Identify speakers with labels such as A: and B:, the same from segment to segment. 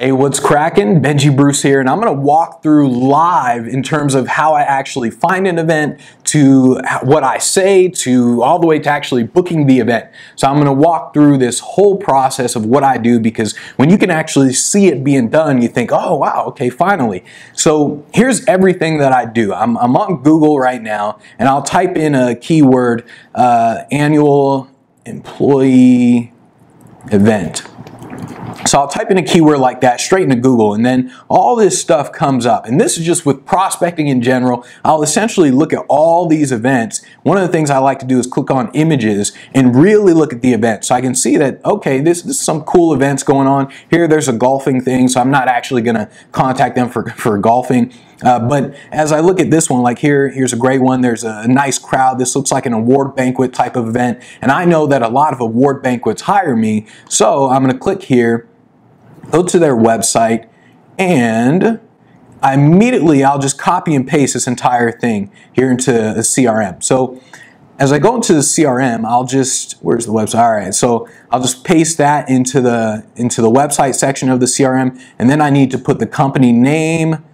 A: Hey, what's cracking? Benji Bruce here, and I'm going to walk through live in terms of how I actually find an event, to what I say, to all the way to actually booking the event. So I'm going to walk through this whole process of what I do because when you can actually see it being done, you think, oh, wow, okay, finally. So here's everything that I do. I'm, I'm on Google right now, and I'll type in a keyword, uh, annual employee event. So I'll type in a keyword like that straight into Google and then all this stuff comes up. And this is just with prospecting in general. I'll essentially look at all these events. One of the things I like to do is click on images and really look at the event. So I can see that, okay, this, this is some cool events going on. Here there's a golfing thing, so I'm not actually going to contact them for, for golfing. Uh, but as I look at this one, like here, here's a great one. There's a nice crowd. This looks like an award banquet type of event. And I know that a lot of award banquets hire me. So I'm going to click here go to their website, and I immediately I'll just copy and paste this entire thing here into a CRM. So as I go into the CRM, I'll just, where's the website? All right, so I'll just paste that into the, into the website section of the CRM, and then I need to put the company name,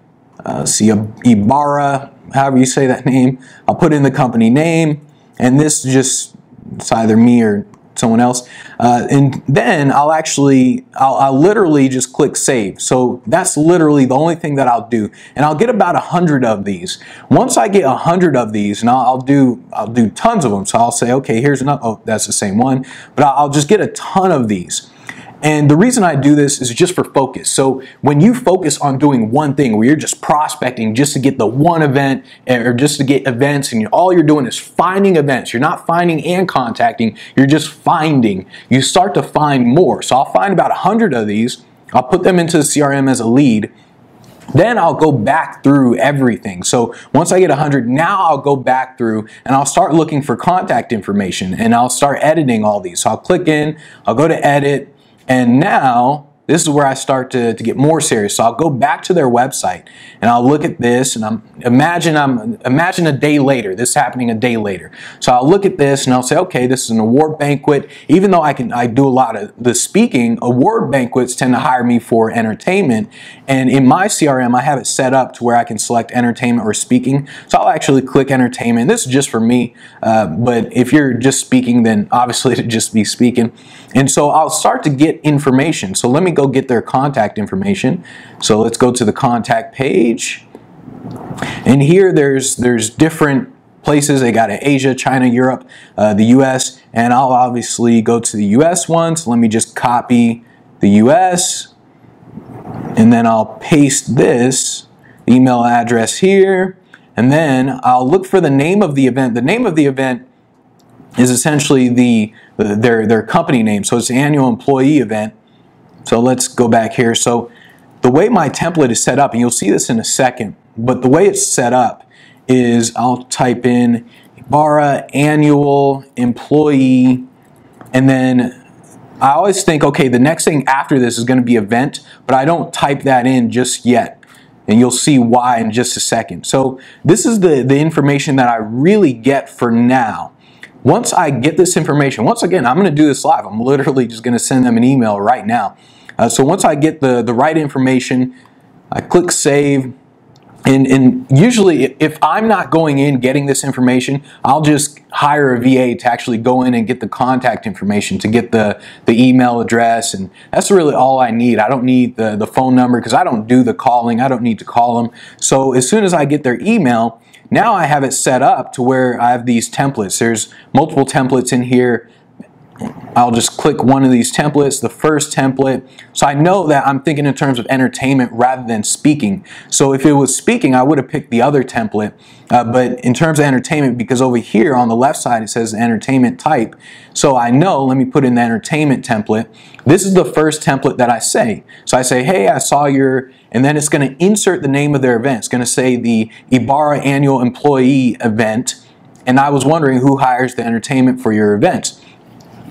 A: uh, see, Ibarra, however you say that name. I'll put in the company name, and this just, it's either me or someone else. Uh, and then I'll actually, I'll, I'll, literally just click save. So that's literally the only thing that I'll do. And I'll get about a hundred of these. Once I get a hundred of these, and I'll, I'll, do, I'll do tons of them. So I'll say, okay, here's another, oh, that's the same one. But I'll just get a ton of these. And the reason I do this is just for focus. So when you focus on doing one thing where you're just prospecting just to get the one event or just to get events and all you're doing is finding events. You're not finding and contacting, you're just finding. You start to find more. So I'll find about a hundred of these. I'll put them into the CRM as a lead. Then I'll go back through everything. So once I get 100, now I'll go back through and I'll start looking for contact information and I'll start editing all these. So I'll click in, I'll go to edit, and now this is where I start to, to get more serious. So I'll go back to their website and I'll look at this and I'm imagine I'm imagine a day later, this happening a day later. So I'll look at this and I'll say, okay, this is an award banquet. Even though I can I do a lot of the speaking, award banquets tend to hire me for entertainment. And in my CRM, I have it set up to where I can select entertainment or speaking. So I'll actually click entertainment. This is just for me, uh, but if you're just speaking, then obviously it'd just be speaking. And so I'll start to get information. So let me go get their contact information. So let's go to the contact page. And here there's, there's different places. They got it Asia, China, Europe, uh, the US, and I'll obviously go to the US one. So let me just copy the US, and then I'll paste this email address here, and then I'll look for the name of the event. The name of the event is essentially the their, their company name. So it's an annual employee event. So let's go back here. So the way my template is set up, and you'll see this in a second, but the way it's set up is I'll type in Ibarra annual employee, and then I always think, okay, the next thing after this is going to be event, but I don't type that in just yet. And you'll see why in just a second. So this is the, the information that I really get for now. Once I get this information, once again, I'm going to do this live. I'm literally just going to send them an email right now. Uh, so once I get the, the right information, I click save. And, and usually, if I'm not going in getting this information, I'll just hire a VA to actually go in and get the contact information, to get the, the email address. And that's really all I need. I don't need the, the phone number because I don't do the calling. I don't need to call them. So as soon as I get their email, now I have it set up to where I have these templates. There's multiple templates in here. I'll just click one of these templates, the first template. So I know that I'm thinking in terms of entertainment rather than speaking. So if it was speaking, I would have picked the other template. Uh, but in terms of entertainment, because over here on the left side it says entertainment type, so I know, let me put in the entertainment template. This is the first template that I say. So I say, hey, I saw your, and then it's going to insert the name of their event. It's going to say the Ibarra Annual Employee Event. And I was wondering who hires the entertainment for your events.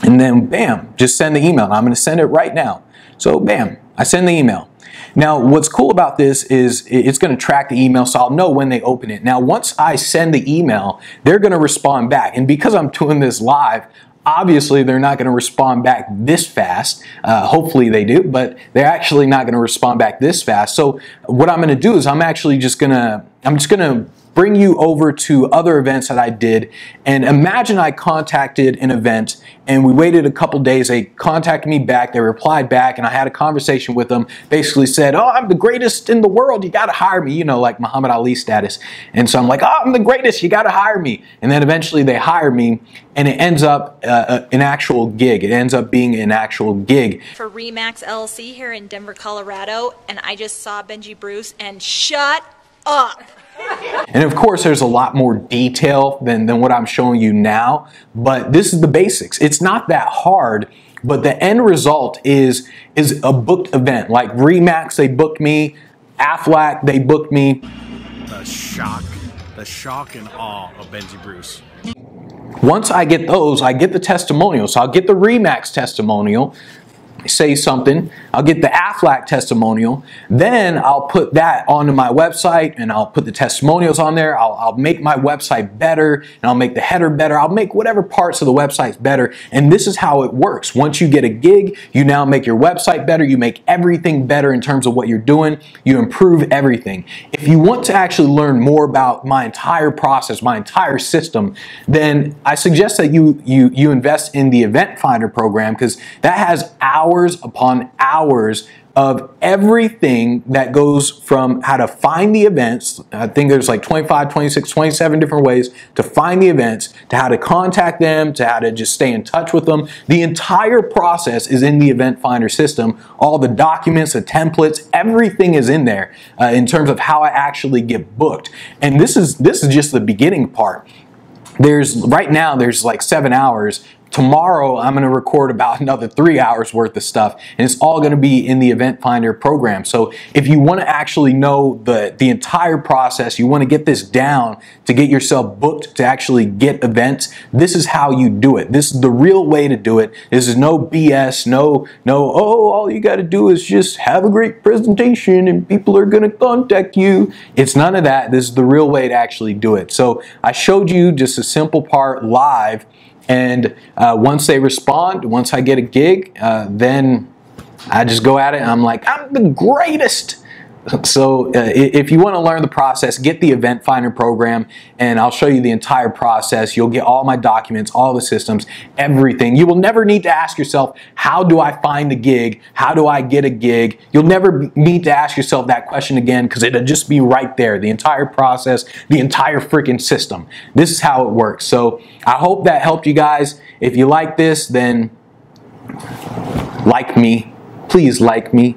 A: And then bam, just send the email. I'm going to send it right now. So bam, I send the email. Now, what's cool about this is it's going to track the email, so I'll know when they open it. Now, once I send the email, they're going to respond back. And because I'm doing this live, obviously they're not going to respond back this fast. Uh, hopefully they do, but they're actually not going to respond back this fast. So what I'm going to do is I'm actually just going to, I'm just going to bring you over to other events that I did. And imagine I contacted an event and we waited a couple days. They contacted me back, they replied back, and I had a conversation with them. Basically said, Oh, I'm the greatest in the world. You got to hire me, you know, like Muhammad Ali status. And so I'm like, Oh, I'm the greatest. You got to hire me. And then eventually they hire me, and it ends up uh, uh, an actual gig. It ends up being an actual gig.
B: For Remax LLC here in Denver, Colorado, and I just saw Benji Bruce and shut up.
A: And of course, there's a lot more detail than, than what I'm showing you now, but this is the basics. It's not that hard, but the end result is, is a booked event. Like Remax, they booked me. Aflac, they booked me.
C: The shock, the shock and awe of Benji Bruce.
A: Once I get those, I get the testimonial. So I'll get the Remax testimonial say something, I'll get the AFLAC testimonial, then I'll put that onto my website and I'll put the testimonials on there. I'll, I'll, make my website better and I'll make the header better. I'll make whatever parts of the website better. And this is how it works. Once you get a gig, you now make your website better. You make everything better in terms of what you're doing. You improve everything. If you want to actually learn more about my entire process, my entire system, then I suggest that you, you, you invest in the Event Finder program because that has hours hours upon hours of everything that goes from how to find the events. I think there's like 25, 26, 27 different ways to find the events, to how to contact them, to how to just stay in touch with them. The entire process is in the Event Finder system. All the documents, the templates, everything is in there uh, in terms of how I actually get booked. And this is this is just the beginning part there's right now there's like seven hours Tomorrow, I'm going to record about another three hours worth of stuff, and it's all going to be in the Event Finder program. So if you want to actually know the, the entire process, you want to get this down to get yourself booked to actually get events, this is how you do it. This is the real way to do it. This is no BS, no, no, oh, all you got to do is just have a great presentation and people are going to contact you. It's none of that. This is the real way to actually do it. So I showed you just a simple part live and uh, once they respond, once I get a gig, uh, then I just go at it. I'm like, I'm the greatest. So uh, if you want to learn the process, get the Event Finder program and I'll show you the entire process. You'll get all my documents, all the systems, everything. You will never need to ask yourself, how do I find a gig? How do I get a gig? You'll never need to ask yourself that question again because it'll just be right there. The entire process, the entire freaking system. This is how it works. So I hope that helped you guys. If you like this, then like me. Please like me